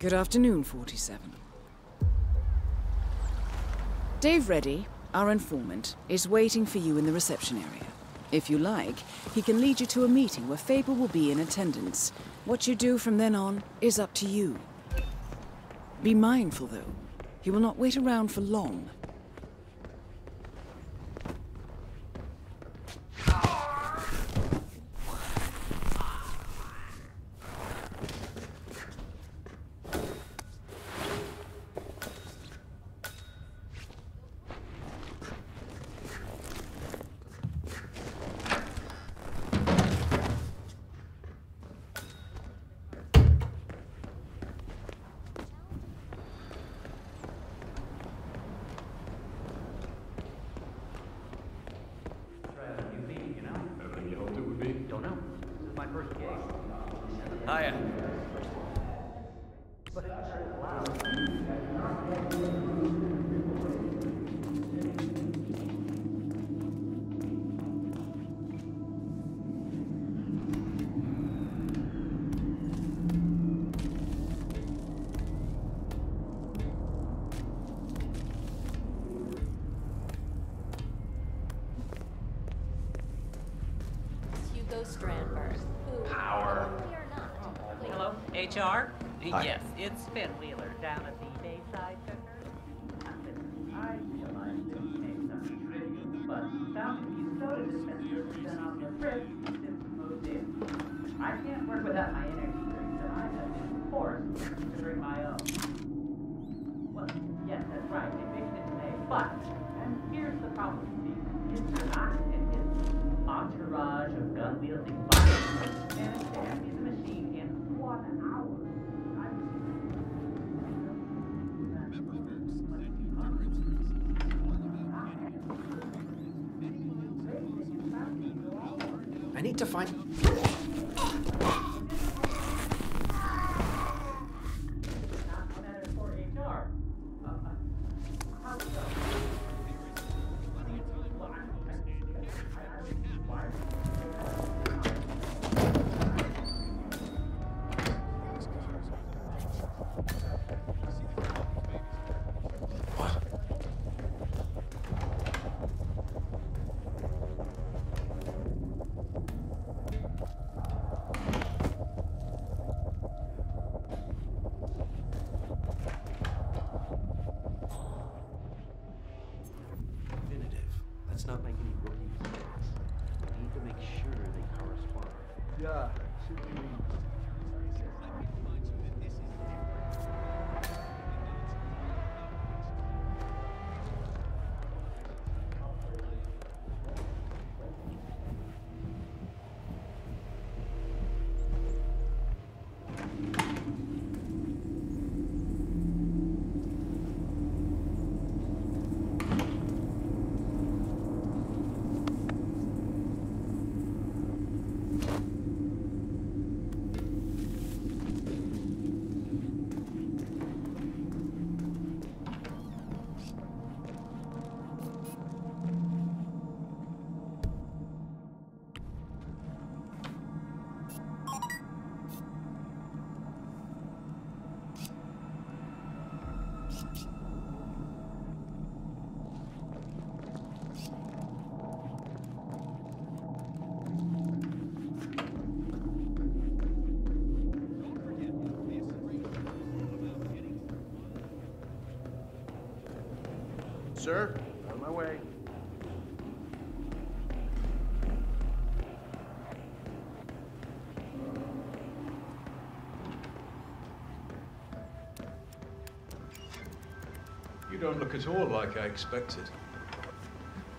Good afternoon, 47. Dave Reddy, our informant, is waiting for you in the reception area. If you like, he can lead you to a meeting where Faber will be in attendance. What you do from then on is up to you. Be mindful, though. He will not wait around for long. Hugo Strandberg, who Power. we are not. Hello, HR? Hi. Yes, it's Finn Wheeler down at the Bayside Center. I realize this name's not but um, found these soda dispensers been on the fridge since we moved in. I can't work without my energy drinks, and I have been forced to bring my own. Well, yes, that's right, eviction today, but, and here's the problem, see, Mr. Knox and his entourage of gun-wielding violence managed to empty the machine in one hour. I need to find. Not any. We need to make sure they correspond. Yeah, see what you mean. Sir, on my way. You don't look at all like I expected.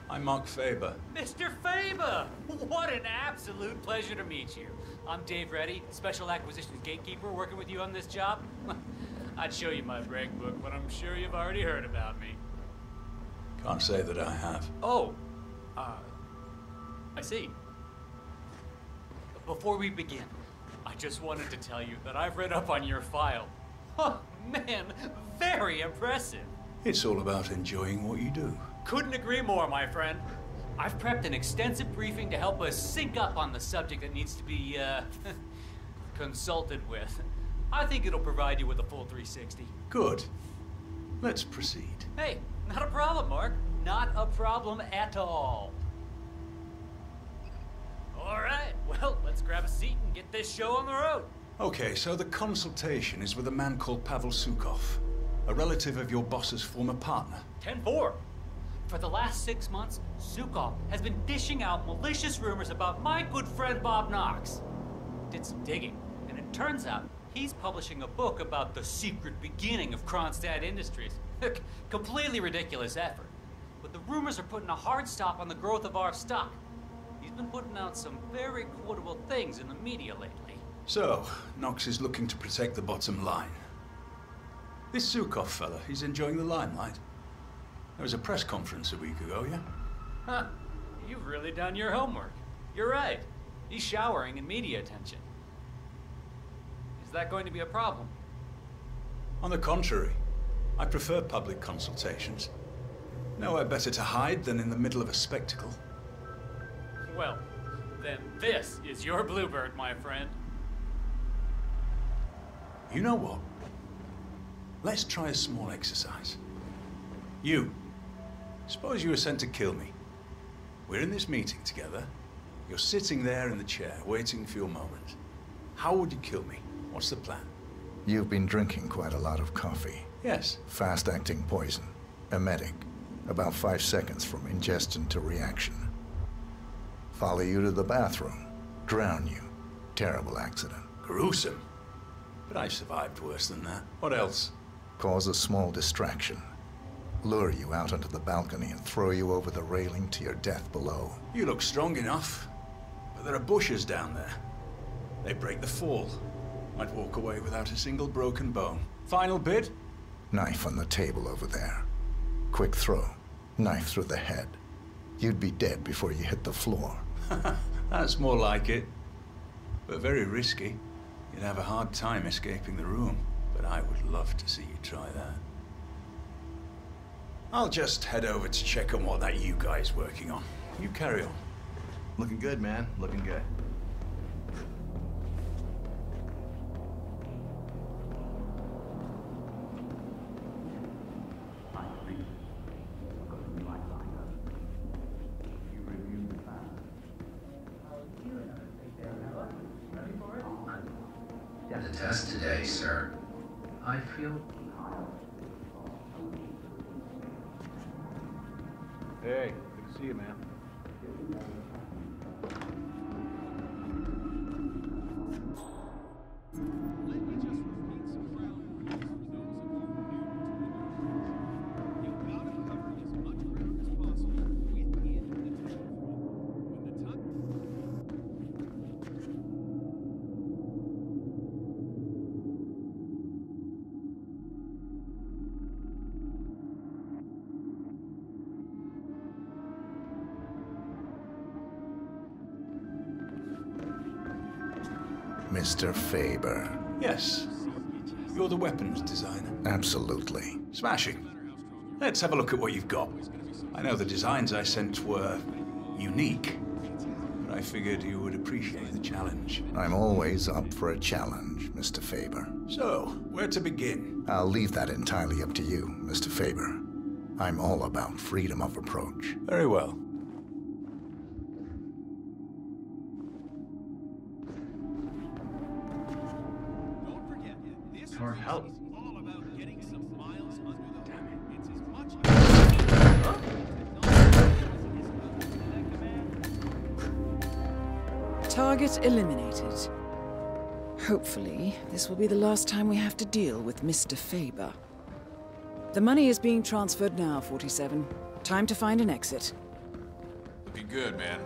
I'm Mark Faber. Mr. Faber! What an absolute pleasure to meet you. I'm Dave Reddy, Special Acquisitions Gatekeeper, working with you on this job. I'd show you my brag book, but I'm sure you've already heard about me. Can't say that I have. Oh, uh, I see. Before we begin, I just wanted to tell you that I've read up on your file. Oh, man, very impressive. It's all about enjoying what you do. Couldn't agree more, my friend. I've prepped an extensive briefing to help us sync up on the subject that needs to be, uh, consulted with. I think it'll provide you with a full 360. Good. Let's proceed. Hey, not a problem, Mark. Not a problem at all. All right, well, let's grab a seat and get this show on the road. Okay, so the consultation is with a man called Pavel Sukov, a relative of your boss's former partner. 10 4. For the last six months, Sukov has been dishing out malicious rumors about my good friend Bob Knox. Did some digging, and it turns out he's publishing a book about the secret beginning of Kronstadt Industries. Completely ridiculous effort. But the rumors are putting a hard stop on the growth of our stock. He's been putting out some very quotable things in the media lately. So, Knox is looking to protect the bottom line. This Zukov fella, he's enjoying the limelight. There was a press conference a week ago, yeah? Huh. You've really done your homework. You're right. He's showering in media attention. Is that going to be a problem? On the contrary, I prefer public consultations. Nowhere better to hide than in the middle of a spectacle. Well, then this is your bluebird, my friend. You know what? Let's try a small exercise. You. Suppose you were sent to kill me. We're in this meeting together. You're sitting there in the chair, waiting for your moment. How would you kill me? What's the plan? You've been drinking quite a lot of coffee. Yes. Fast-acting poison. Emetic. About five seconds from ingestion to reaction. Follow you to the bathroom. Drown you. Terrible accident. Gruesome. But I survived worse than that. What else? Cause a small distraction. Lure you out onto the balcony and throw you over the railing to your death below. You look strong enough. But there are bushes down there. They break the fall. I'd walk away without a single broken bone. Final bid? Knife on the table over there. Quick throw. Knife through the head. You'd be dead before you hit the floor. That's more like it. But very risky. You'd have a hard time escaping the room. But I would love to see you try that. I'll just head over to check on what that you guy's working on. You carry on. Looking good, man. Looking good. Feel Hey, good to see you, man. Mr. Faber. Yes. You're the weapons designer. Absolutely. Smashing. Let's have a look at what you've got. I know the designs I sent were unique, but I figured you would appreciate the challenge. I'm always up for a challenge, Mr. Faber. So, where to begin? I'll leave that entirely up to you, Mr. Faber. I'm all about freedom of approach. Very well. For help. Target eliminated. Hopefully, this will be the last time we have to deal with Mr. Faber. The money is being transferred now, 47. Time to find an exit. Looking good, man.